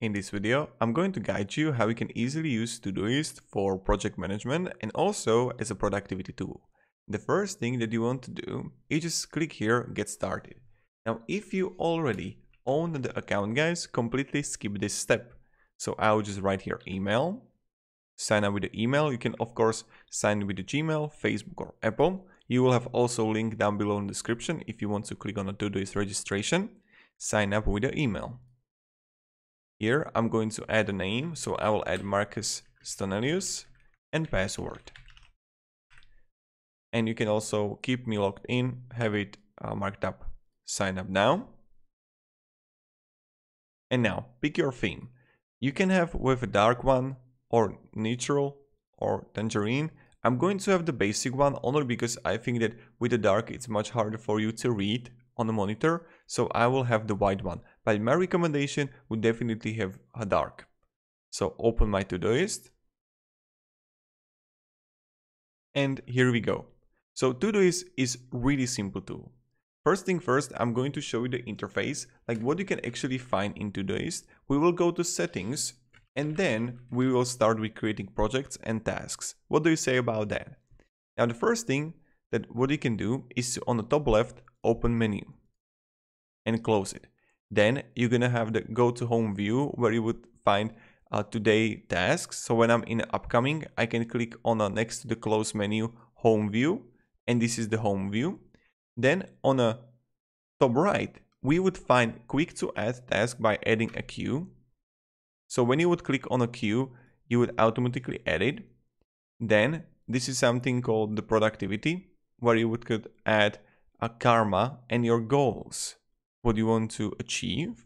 In this video, I'm going to guide you how you can easily use Todoist for project management and also as a productivity tool. The first thing that you want to do is just click here, get started. Now, if you already own the account, guys, completely skip this step. So I'll just write here email, sign up with the email. You can, of course, sign with the Gmail, Facebook or Apple. You will have also link down below in the description if you want to click on the Todoist registration, sign up with the email. Here I'm going to add a name, so I will add Marcus Stanelius and password. And you can also keep me logged in, have it uh, marked up, sign up now. And now pick your theme. You can have with a dark one or neutral or tangerine. I'm going to have the basic one only because I think that with the dark it's much harder for you to read on the monitor, so I will have the white one. My recommendation would definitely have a dark. So open my Todoist. And here we go. So Todoist is really simple tool. First thing first, I'm going to show you the interface, like what you can actually find in Todoist. We will go to settings and then we will start with creating projects and tasks. What do you say about that? Now the first thing that what you can do is on the top left open menu and close it. Then you're gonna have the go to home view where you would find uh, today tasks. So when I'm in upcoming, I can click on the next to the close menu home view and this is the home view. Then on a top right, we would find quick to add task by adding a queue. So when you would click on a queue, you would automatically add it. Then this is something called the productivity where you would could add a karma and your goals, what you want to achieve.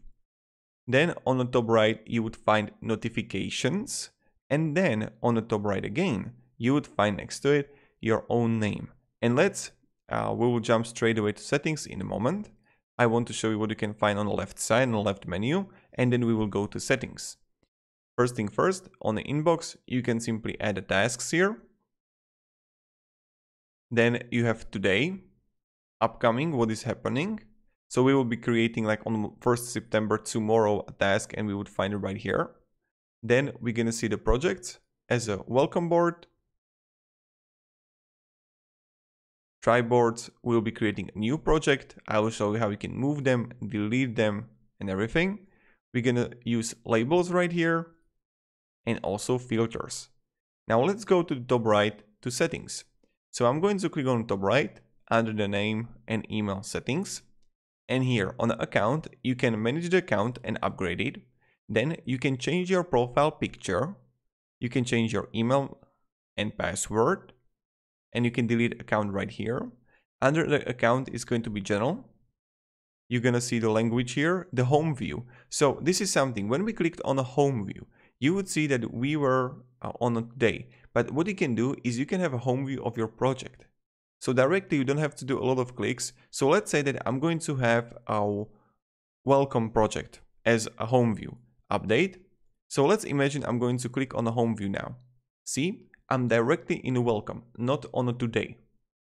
Then on the top right, you would find notifications. And then on the top right again, you would find next to it your own name. And let's, uh, we will jump straight away to settings in a moment. I want to show you what you can find on the left side, on the left menu, and then we will go to settings. First thing first, on the inbox, you can simply add the tasks here. Then you have today, upcoming, what is happening. So we will be creating like on 1st September tomorrow a task and we would find it right here. Then we're going to see the project as a welcome board. Try boards, we'll be creating a new project. I will show you how you can move them, delete them and everything. We're going to use labels right here and also filters. Now let's go to the top right to settings. So I'm going to click on top right under the name and email settings. And here on the account, you can manage the account and upgrade it. Then you can change your profile picture. You can change your email and password. And you can delete account right here. Under the account is going to be general. You're going to see the language here, the home view. So this is something, when we clicked on the home view, you would see that we were uh, on a day. But what you can do is you can have a home view of your project. So directly you don't have to do a lot of clicks. So let's say that I'm going to have our welcome project as a home view. Update. So let's imagine I'm going to click on the home view now. See, I'm directly in welcome, not on a today.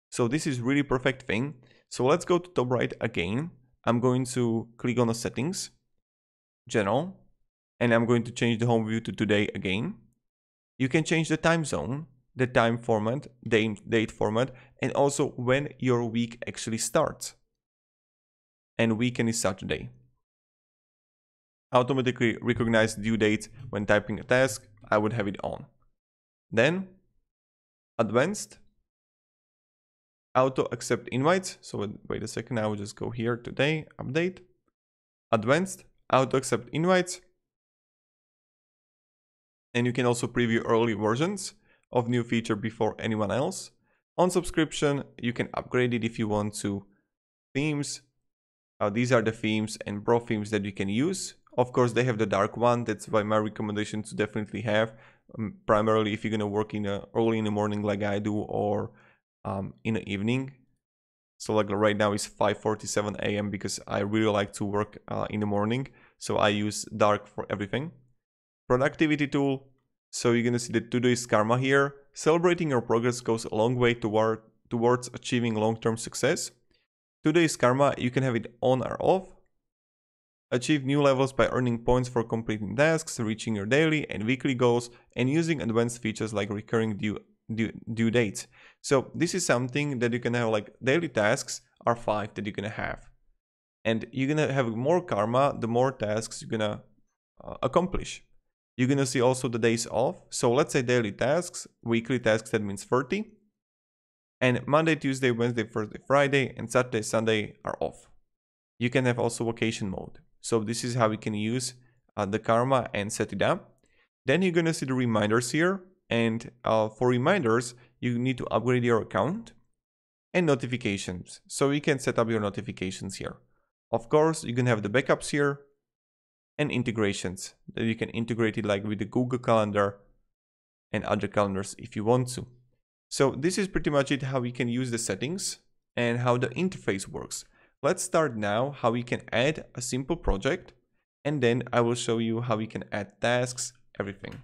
So this is really perfect thing. So let's go to top right again. I'm going to click on the settings, general, and I'm going to change the home view to today again. You can change the time zone, the time format, date format, and also when your week actually starts. And weekend is Saturday. Automatically recognize due date when typing a task, I would have it on. Then, advanced, auto accept invites. So wait a second, I will just go here today, update, advanced, auto accept invites and you can also preview early versions of new feature before anyone else. On subscription, you can upgrade it if you want to. Themes, uh, these are the themes and pro themes that you can use. Of course, they have the dark one. That's why my recommendation to definitely have. Um, primarily, if you're gonna work in a, early in the morning like I do, or um, in the evening. So like right now is 5:47 a.m. because I really like to work uh, in the morning. So I use dark for everything productivity tool. So you're gonna see the Todoist karma here. Celebrating your progress goes a long way toward, towards achieving long-term success. Todoist karma, you can have it on or off. Achieve new levels by earning points for completing tasks, reaching your daily and weekly goals, and using advanced features like recurring due, due, due dates. So this is something that you can have like daily tasks are five that you're gonna have. And you're gonna have more karma the more tasks you're gonna uh, accomplish. You're gonna see also the days off. So let's say daily tasks, weekly tasks, that means 30. And Monday, Tuesday, Wednesday, Thursday, Friday, and Saturday, Sunday are off. You can have also vacation mode. So this is how we can use uh, the karma and set it up. Then you're gonna see the reminders here. And uh, for reminders, you need to upgrade your account and notifications. So you can set up your notifications here. Of course, you can have the backups here and integrations that you can integrate it like with the Google Calendar and other calendars if you want to. So this is pretty much it how we can use the settings and how the interface works. Let's start now how we can add a simple project and then I will show you how we can add tasks, everything.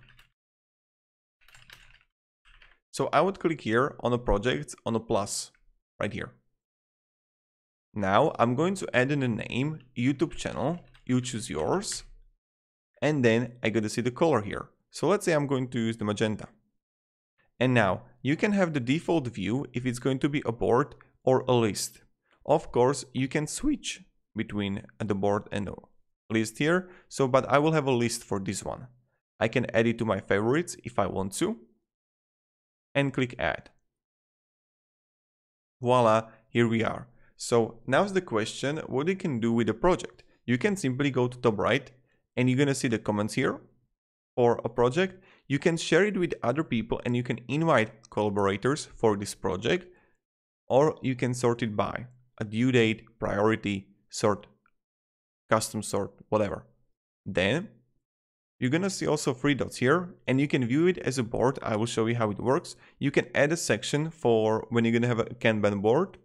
So I would click here on a project on a plus right here. Now I'm going to add in a name YouTube channel you choose yours. And then I got to see the color here. So let's say I'm going to use the magenta. And now you can have the default view if it's going to be a board or a list. Of course, you can switch between the board and the list here. So, but I will have a list for this one. I can add it to my favorites if I want to and click add. Voila, here we are. So now's the question, what you can do with the project you can simply go to top right and you're going to see the comments here for a project. You can share it with other people and you can invite collaborators for this project or you can sort it by a due date, priority, sort, custom sort, whatever. Then you're gonna see also three dots here and you can view it as a board. I will show you how it works. You can add a section for when you're gonna have a Kanban board.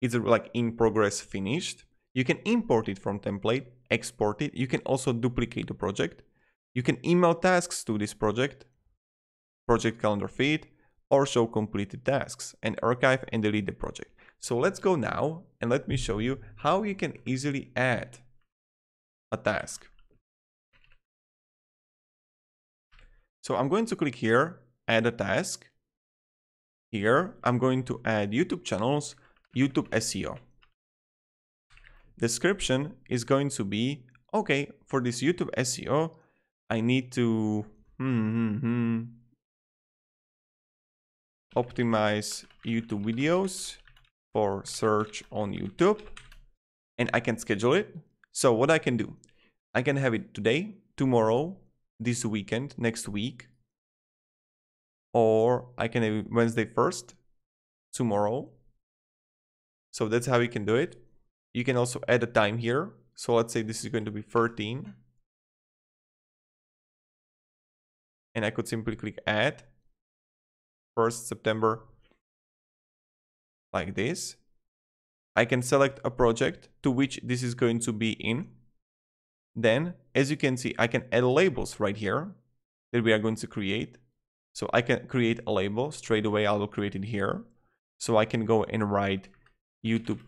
It's like in progress finished. You can import it from template, export it. You can also duplicate the project. You can email tasks to this project, project calendar feed, or show completed tasks and archive and delete the project. So let's go now and let me show you how you can easily add a task. So I'm going to click here, add a task. Here, I'm going to add YouTube channels, YouTube SEO description is going to be, okay, for this YouTube SEO, I need to hmm, hmm, hmm, optimize YouTube videos for search on YouTube and I can schedule it. So what I can do, I can have it today, tomorrow, this weekend, next week, or I can have Wednesday first, tomorrow. So that's how we can do it. You can also add a time here. So let's say this is going to be 13. Mm. And I could simply click add 1st September like this. I can select a project to which this is going to be in. Then, as you can see, I can add labels right here that we are going to create. So I can create a label straight away. I will create it here. So I can go and write YouTube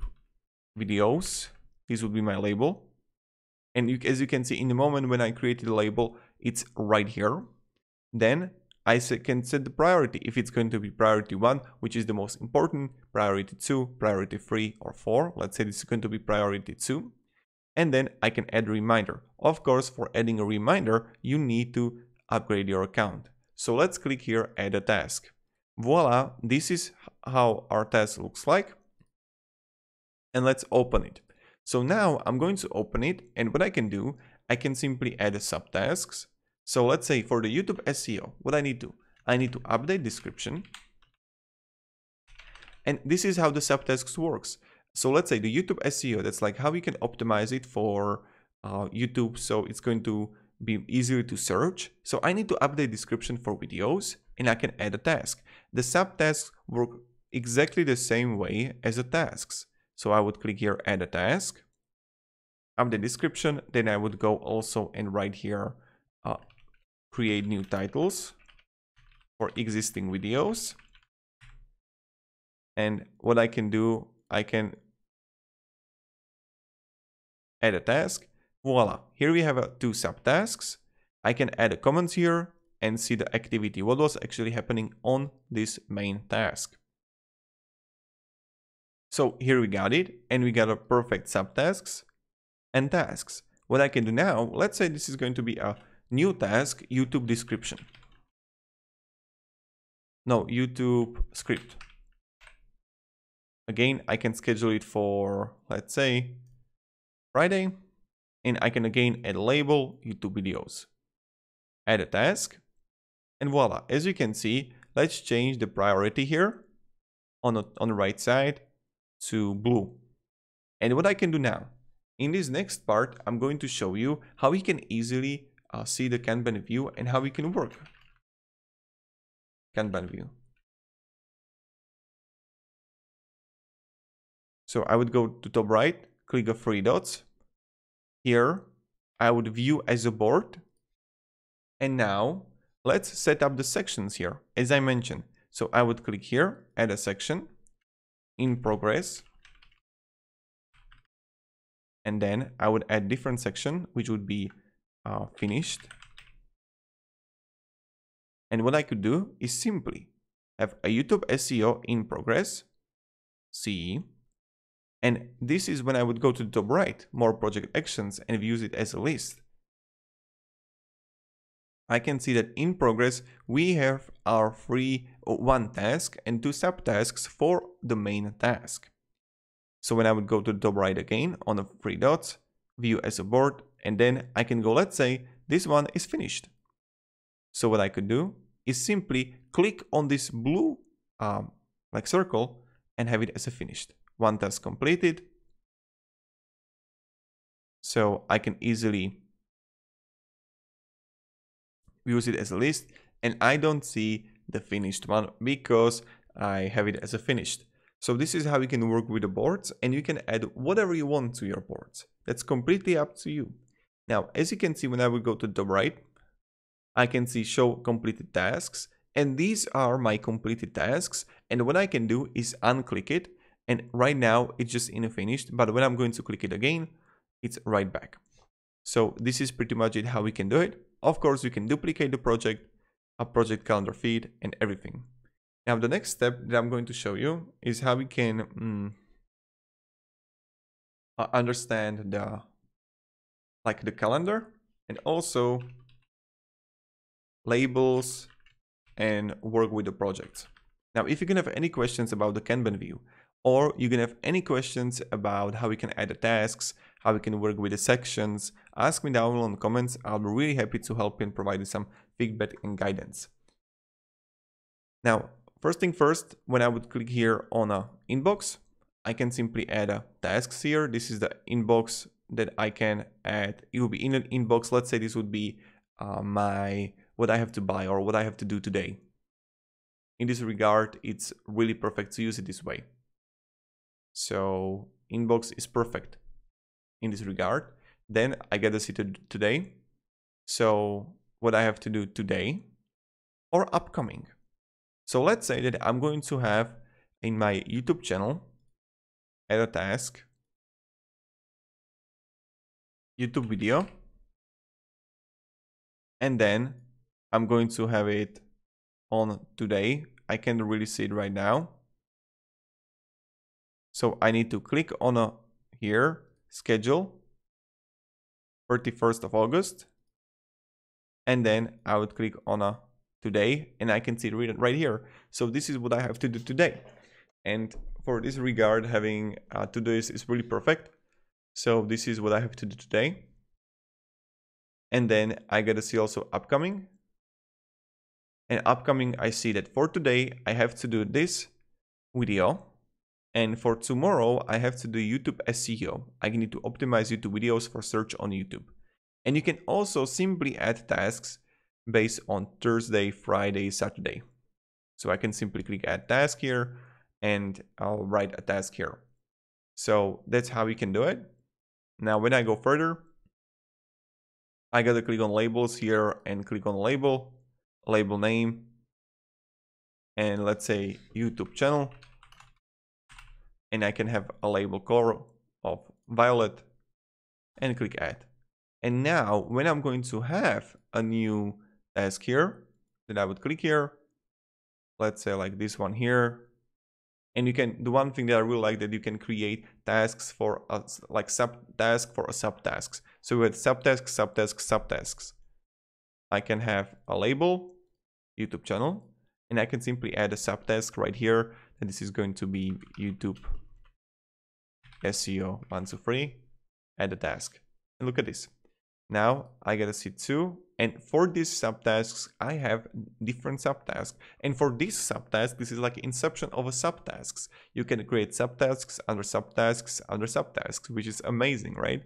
videos. This would be my label. And you, as you can see, in the moment when I created a label, it's right here. Then I can set the priority if it's going to be priority 1, which is the most important, priority 2, priority 3 or 4. Let's say this is going to be priority 2. And then I can add a reminder. Of course, for adding a reminder, you need to upgrade your account. So let's click here, add a task. Voila, this is how our task looks like and let's open it. So now I'm going to open it and what I can do, I can simply add subtasks. So let's say for the YouTube SEO, what I need to, I need to update description. And this is how the subtasks works. So let's say the YouTube SEO, that's like how we can optimize it for uh, YouTube. So it's going to be easier to search. So I need to update description for videos and I can add a task. The subtasks work exactly the same way as the tasks. So I would click here, add a task. Up the description, then I would go also and write here, uh, create new titles for existing videos. And what I can do, I can add a task. voila, here we have uh, two subtasks. I can add a comments here and see the activity, what was actually happening on this main task. So here we got it, and we got a perfect subtasks and tasks. What I can do now, let's say this is going to be a new task, YouTube description. No, YouTube script. Again, I can schedule it for, let's say, Friday. And I can again add a label, YouTube videos. Add a task. And voila, as you can see, let's change the priority here on the, on the right side to blue. And what I can do now, in this next part, I'm going to show you how we can easily uh, see the Kanban view and how we can work. Kanban view. So I would go to top right, click the three dots. Here, I would view as a board. And now let's set up the sections here, as I mentioned. So I would click here, add a section in progress. And then I would add different section, which would be uh, finished. And what I could do is simply have a YouTube SEO in progress, C, and this is when I would go to the top right, more project actions, and use it as a list. I can see that in progress, we have our free uh, one task and two subtasks for the main task. So when I would go to the top right again on the three dots, view as a board, and then I can go, let's say this one is finished. So what I could do is simply click on this blue um, like circle and have it as a finished. One task completed. So I can easily use it as a list and I don't see the finished one because I have it as a finished. So this is how you can work with the boards and you can add whatever you want to your boards. That's completely up to you. Now, as you can see, when I will go to the right, I can see show completed tasks and these are my completed tasks. And what I can do is unclick it. And right now it's just in a finished, but when I'm going to click it again, it's right back. So this is pretty much it how we can do it. Of course, you can duplicate the project, a project calendar feed and everything. Now, the next step that I'm going to show you is how we can mm, uh, understand the like the calendar and also labels and work with the projects. Now, if you can have any questions about the Kanban view, or you can have any questions about how we can add the tasks, how we can work with the sections, ask me down below in the comments. I'll be really happy to help you and provide you some feedback and guidance. Now, first thing first, when I would click here on a inbox, I can simply add a tasks here. This is the inbox that I can add. It will be in an inbox. Let's say this would be uh, my what I have to buy or what I have to do today. In this regard, it's really perfect to use it this way. So inbox is perfect in this regard. Then I get to see today. So what I have to do today or upcoming. So let's say that I'm going to have in my YouTube channel, add a task, YouTube video, and then I'm going to have it on today. I can't really see it right now. So I need to click on a here, schedule, 31st of August. And then I would click on a today and I can see it right here. So this is what I have to do today. And for this regard, having uh, to do is, is really perfect. So this is what I have to do today. And then I gotta see also upcoming. And upcoming, I see that for today, I have to do this video and for tomorrow, I have to do YouTube SEO. I need to optimize YouTube videos for search on YouTube. And you can also simply add tasks based on Thursday, Friday, Saturday. So I can simply click add task here and I'll write a task here. So that's how you can do it. Now, when I go further, I gotta click on labels here and click on label, label name, and let's say YouTube channel and I can have a label color of violet and click add. And now when I'm going to have a new task here, then I would click here. Let's say like this one here. And you can, the one thing that I really like that you can create tasks for us, like subtask for a subtasks. So with subtasks, subtasks, subtasks. I can have a label, YouTube channel, and I can simply add a subtask right here. And this is going to be YouTube SEO 123, add a task. And look at this. Now I get a C2 and for these subtasks, I have different subtasks. And for this subtask, this is like inception of a subtasks. You can create subtasks under subtasks under subtasks, which is amazing, right?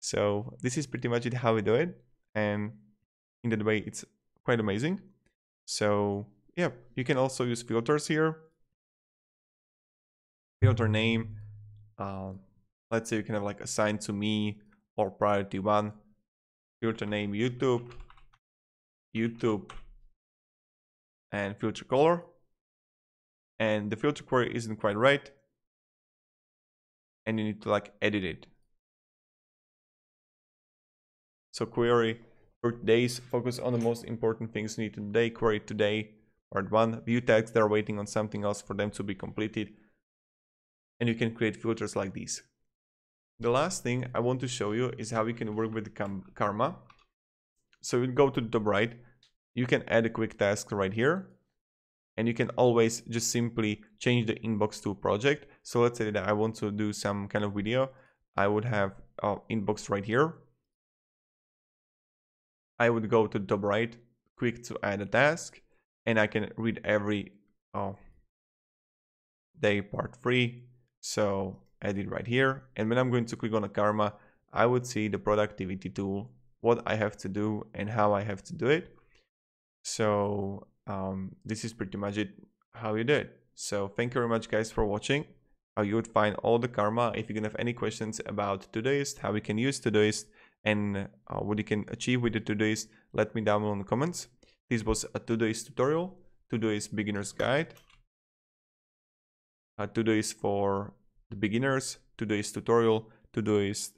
So this is pretty much it how we do it. And in that way, it's quite amazing. So yeah, you can also use filters here. Filter name. Um, let's say you can have like assigned to me or priority one filter name YouTube, YouTube, and filter color. And the filter query isn't quite right. And you need to like edit it. So query for today's focus on the most important things you need today. Query today, part one. View tags that are waiting on something else for them to be completed. And you can create filters like these. The last thing I want to show you is how we can work with Karma. So you go to the top right, you can add a quick task right here. And you can always just simply change the inbox to project. So let's say that I want to do some kind of video. I would have uh, inbox right here. I would go to the top right, quick to add a task. And I can read every oh, day part three. So edit right here. And when I'm going to click on a karma, I would see the productivity tool, what I have to do and how I have to do it. So um, this is pretty much it, how you do it. So thank you very much guys for watching. How you would find all the karma. If you can have any questions about Todoist, how we can use Todoist and uh, what you can achieve with the Todoist, let me down below in the comments. This was a Todoist tutorial, Todoist beginner's guide. Uh, Todoist for the beginners, Todoist tutorial, Todoist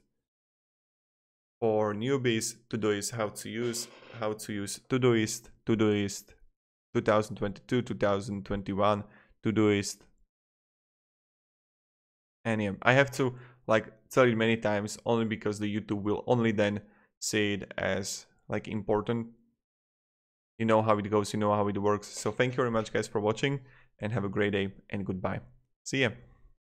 for newbies, Todoist how to use, how to use Todoist, Todoist 2022, 2021, Todoist. And I have to like tell it many times only because the YouTube will only then say it as like important. You know how it goes, you know how it works. So thank you very much guys for watching and have a great day and goodbye. See ya.